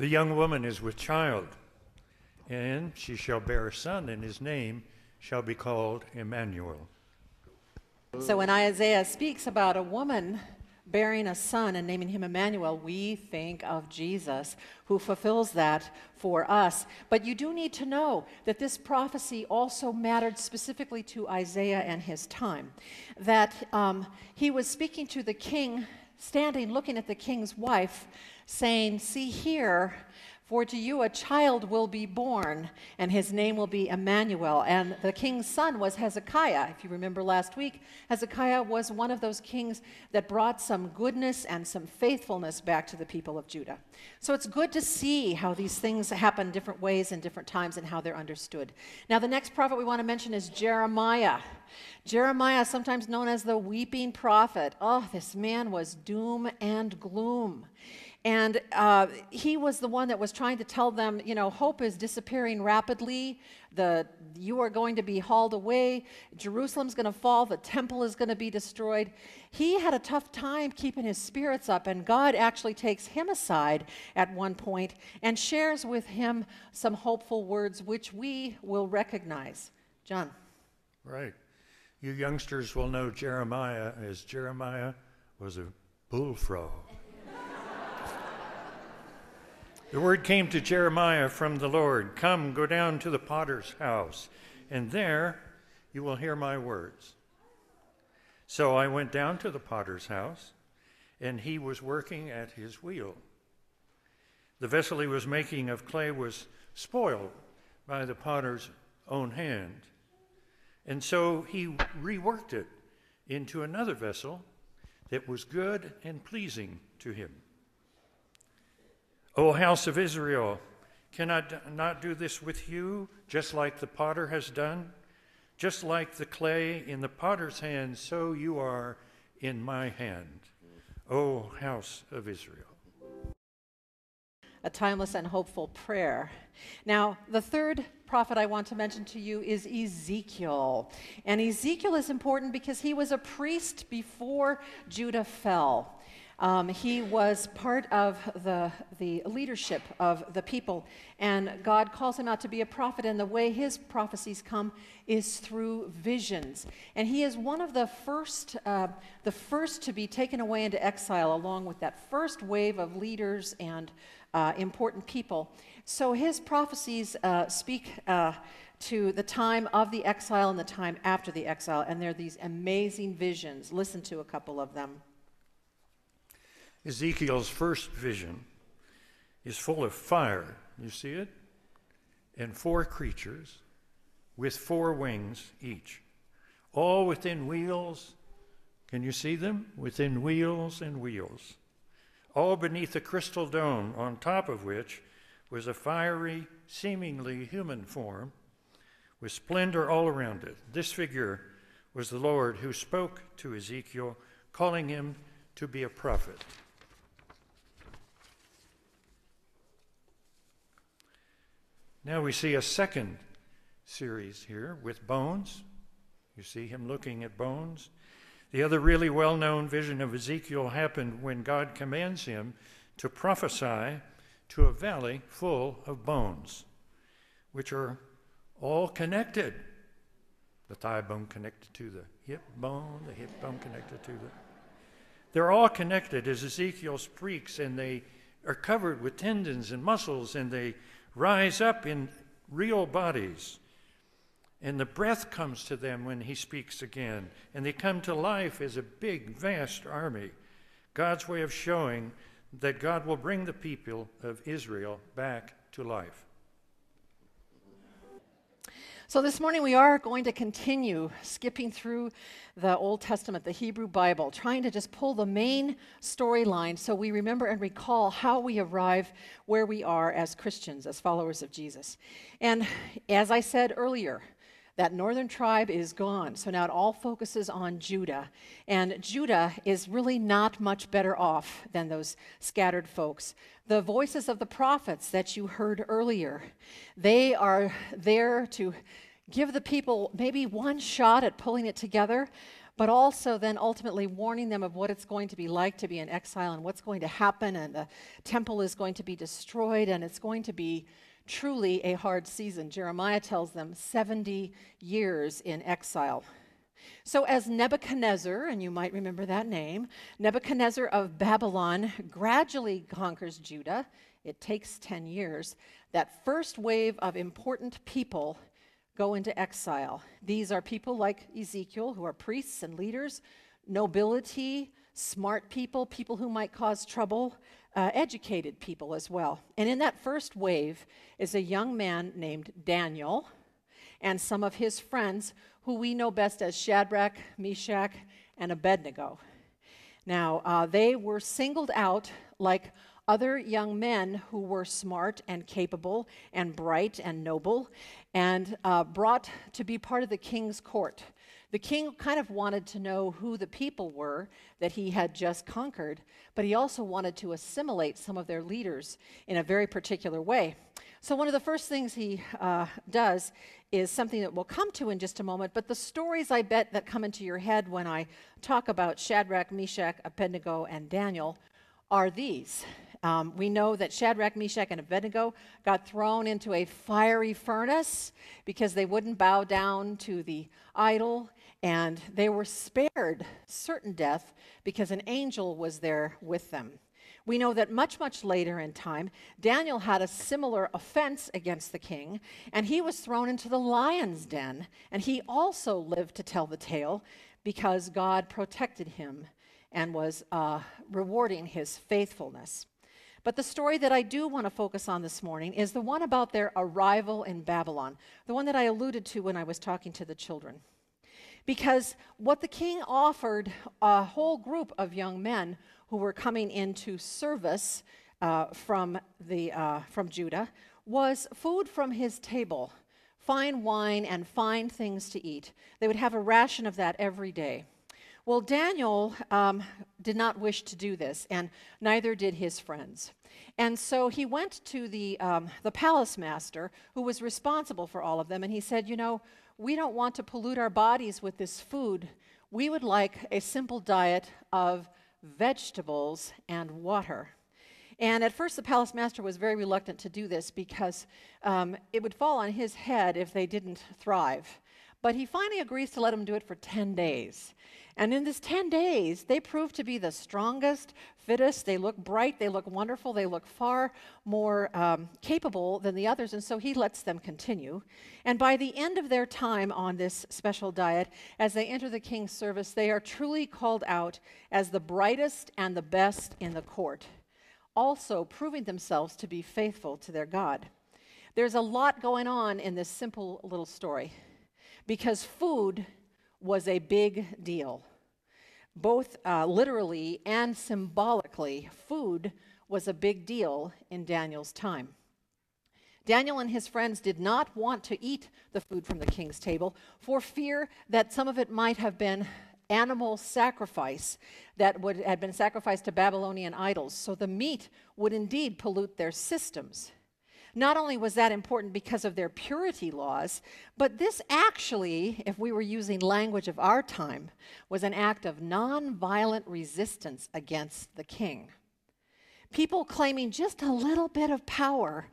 The young woman is with child, and she shall bear a son, and his name shall be called Emmanuel. So when Isaiah speaks about a woman bearing a son and naming him Emmanuel, we think of Jesus who fulfills that for us. But you do need to know that this prophecy also mattered specifically to Isaiah and his time. That um, he was speaking to the king, standing looking at the king's wife, saying, See here, for to you a child will be born, and his name will be Emmanuel. And the king's son was Hezekiah. If you remember last week, Hezekiah was one of those kings that brought some goodness and some faithfulness back to the people of Judah. So it's good to see how these things happen different ways in different times and how they're understood. Now, the next prophet we want to mention is Jeremiah. Jeremiah, sometimes known as the weeping prophet. Oh, this man was doom and gloom. And uh, he was the one that was trying to tell them, you know, hope is disappearing rapidly. The, you are going to be hauled away. Jerusalem's going to fall. The temple is going to be destroyed. He had a tough time keeping his spirits up, and God actually takes him aside at one point and shares with him some hopeful words, which we will recognize. John. Right. You youngsters will know Jeremiah as Jeremiah was a bullfrog. The word came to Jeremiah from the Lord Come, go down to the potter's house, and there you will hear my words. So I went down to the potter's house, and he was working at his wheel. The vessel he was making of clay was spoiled by the potter's own hand. And so he reworked it into another vessel that was good and pleasing to him. O house of Israel, can I not do this with you, just like the potter has done? Just like the clay in the potter's hand, so you are in my hand, O house of Israel. A timeless and hopeful prayer. Now, the third prophet I want to mention to you is Ezekiel. And Ezekiel is important because he was a priest before Judah fell. Um, he was part of the, the leadership of the people, and God calls him out to be a prophet, and the way his prophecies come is through visions. And he is one of the first, uh, the first to be taken away into exile, along with that first wave of leaders and uh, important people. So his prophecies uh, speak uh, to the time of the exile and the time after the exile, and they're these amazing visions. Listen to a couple of them. Ezekiel's first vision is full of fire. You see it? And four creatures with four wings each, all within wheels. Can you see them? Within wheels and wheels. All beneath a crystal dome, on top of which was a fiery, seemingly human form with splendor all around it. This figure was the Lord who spoke to Ezekiel, calling him to be a prophet. Now we see a second series here with bones. You see him looking at bones. The other really well known vision of Ezekiel happened when God commands him to prophesy to a valley full of bones, which are all connected. The thigh bone connected to the hip bone, the hip bone connected to the. They're all connected as Ezekiel speaks, and they are covered with tendons and muscles, and they rise up in real bodies. And the breath comes to them when he speaks again. And they come to life as a big, vast army. God's way of showing that God will bring the people of Israel back to life. So, this morning we are going to continue skipping through the Old Testament, the Hebrew Bible, trying to just pull the main storyline so we remember and recall how we arrive where we are as Christians, as followers of Jesus. And as I said earlier, that northern tribe is gone. So now it all focuses on Judah. And Judah is really not much better off than those scattered folks. The voices of the prophets that you heard earlier, they are there to give the people maybe one shot at pulling it together, but also then ultimately warning them of what it's going to be like to be in exile and what's going to happen, and the temple is going to be destroyed, and it's going to be truly a hard season. Jeremiah tells them 70 years in exile. So, as Nebuchadnezzar, and you might remember that name, Nebuchadnezzar of Babylon gradually conquers Judah, it takes 10 years. That first wave of important people go into exile. These are people like Ezekiel, who are priests and leaders, nobility, smart people, people who might cause trouble, uh, educated people as well. And in that first wave is a young man named Daniel and some of his friends who we know best as Shadrach, Meshach, and Abednego. Now, uh, they were singled out like other young men who were smart and capable and bright and noble and uh, brought to be part of the king's court. The king kind of wanted to know who the people were that he had just conquered, but he also wanted to assimilate some of their leaders in a very particular way. So, one of the first things he uh, does is something that we'll come to in just a moment, but the stories I bet that come into your head when I talk about Shadrach, Meshach, Abednego, and Daniel are these. Um, we know that Shadrach, Meshach, and Abednego got thrown into a fiery furnace because they wouldn't bow down to the idol, and they were spared certain death because an angel was there with them. We know that much, much later in time, Daniel had a similar offense against the king, and he was thrown into the lion's den, and he also lived to tell the tale because God protected him and was uh, rewarding his faithfulness. But the story that I do want to focus on this morning is the one about their arrival in Babylon, the one that I alluded to when I was talking to the children. Because what the king offered a whole group of young men who were coming into service uh, from, the, uh, from Judah was food from his table, fine wine and fine things to eat. They would have a ration of that every day. Well, Daniel um, did not wish to do this, and neither did his friends. And so he went to the, um, the palace master who was responsible for all of them, and he said, You know, we don't want to pollute our bodies with this food. We would like a simple diet of vegetables and water. And at first, the palace master was very reluctant to do this because um, it would fall on his head if they didn't thrive. But he finally agrees to let them do it for 10 days. And in this 10 days, they prove to be the strongest, fittest. They look bright, they look wonderful, they look far more um, capable than the others. And so he lets them continue. And by the end of their time on this special diet, as they enter the king's service, they are truly called out as the brightest and the best in the court, also proving themselves to be faithful to their God. There's a lot going on in this simple little story because food was a big deal. Both uh, literally and symbolically, food was a big deal in Daniel's time. Daniel and his friends did not want to eat the food from the king's table for fear that some of it might have been animal sacrifice that would, had been sacrificed to Babylonian idols. So the meat would indeed pollute their systems. Not only was that important because of their purity laws, but this actually, if we were using language of our time, was an act of nonviolent resistance against the king. People claiming just a little bit of power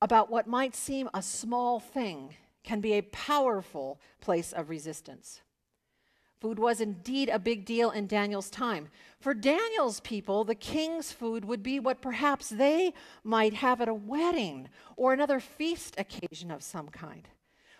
about what might seem a small thing can be a powerful place of resistance. Food was indeed a big deal in Daniel's time. For Daniel's people, the king's food would be what perhaps they might have at a wedding or another feast occasion of some kind.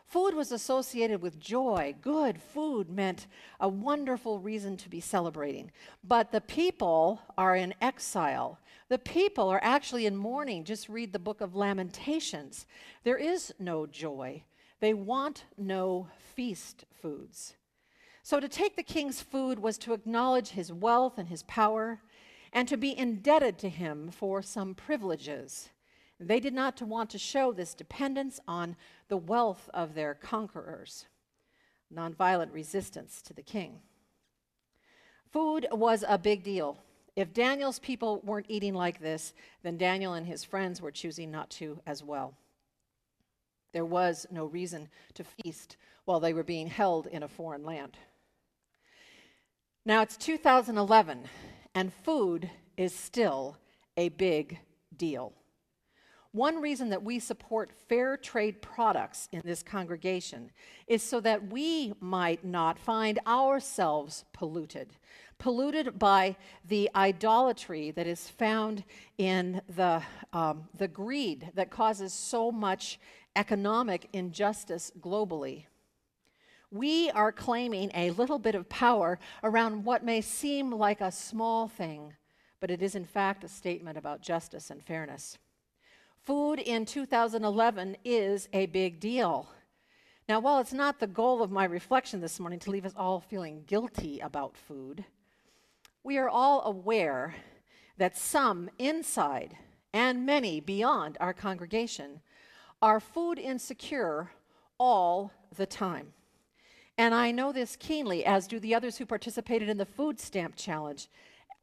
Food was associated with joy. Good food meant a wonderful reason to be celebrating. But the people are in exile. The people are actually in mourning. Just read the book of Lamentations. There is no joy. They want no feast foods. So to take the king's food was to acknowledge his wealth and his power and to be indebted to him for some privileges. They did not want to show this dependence on the wealth of their conquerors, nonviolent resistance to the king. Food was a big deal. If Daniel's people weren't eating like this, then Daniel and his friends were choosing not to as well. There was no reason to feast while they were being held in a foreign land. Now it's 2011, and food is still a big deal. One reason that we support fair trade products in this congregation is so that we might not find ourselves polluted, polluted by the idolatry that is found in the, um, the greed that causes so much economic injustice globally. We are claiming a little bit of power around what may seem like a small thing, but it is in fact a statement about justice and fairness. Food in 2011 is a big deal. Now, while it's not the goal of my reflection this morning to leave us all feeling guilty about food, we are all aware that some inside and many beyond our congregation are food insecure all the time. And I know this keenly, as do the others who participated in the food stamp challenge.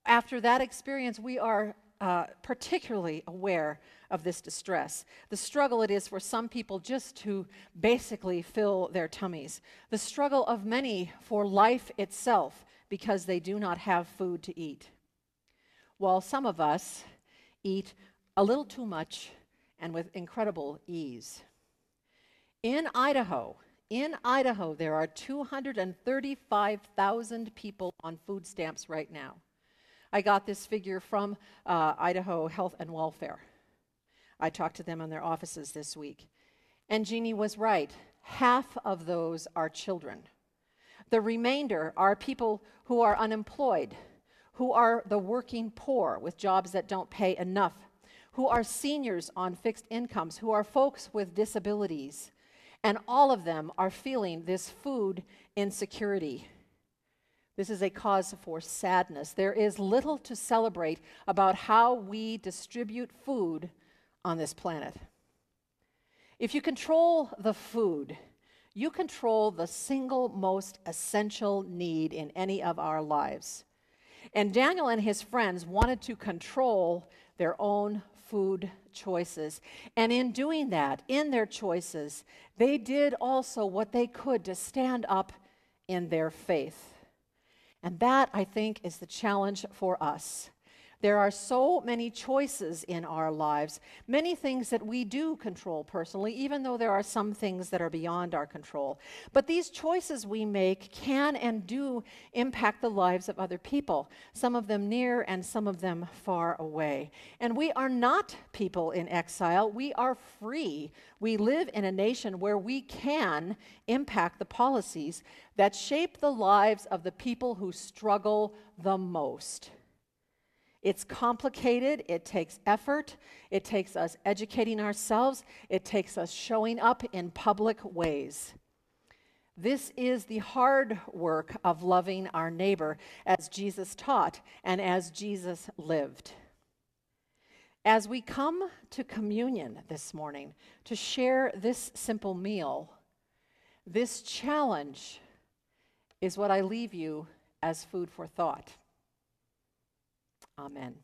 After that experience, we are uh, particularly aware of this distress. The struggle it is for some people just to basically fill their tummies. The struggle of many for life itself because they do not have food to eat. While some of us eat a little too much and with incredible ease. In Idaho, in Idaho, there are 235,000 people on food stamps right now. I got this figure from uh, Idaho Health and Welfare. I talked to them in their offices this week. And Jeannie was right. Half of those are children. The remainder are people who are unemployed, who are the working poor with jobs that don't pay enough, who are seniors on fixed incomes, who are folks with disabilities. And all of them are feeling this food insecurity. This is a cause for sadness. There is little to celebrate about how we distribute food on this planet. If you control the food, you control the single most essential need in any of our lives. And Daniel and his friends wanted to control their own food choices. And in doing that, in their choices, they did also what they could to stand up in their faith. And that, I think, is the challenge for us. There are so many choices in our lives, many things that we do control personally, even though there are some things that are beyond our control. But these choices we make can and do impact the lives of other people, some of them near and some of them far away. And we are not people in exile, we are free. We live in a nation where we can impact the policies that shape the lives of the people who struggle the most. It's complicated, it takes effort, it takes us educating ourselves, it takes us showing up in public ways. This is the hard work of loving our neighbor as Jesus taught and as Jesus lived. As we come to communion this morning to share this simple meal, this challenge is what I leave you as food for thought. Amen.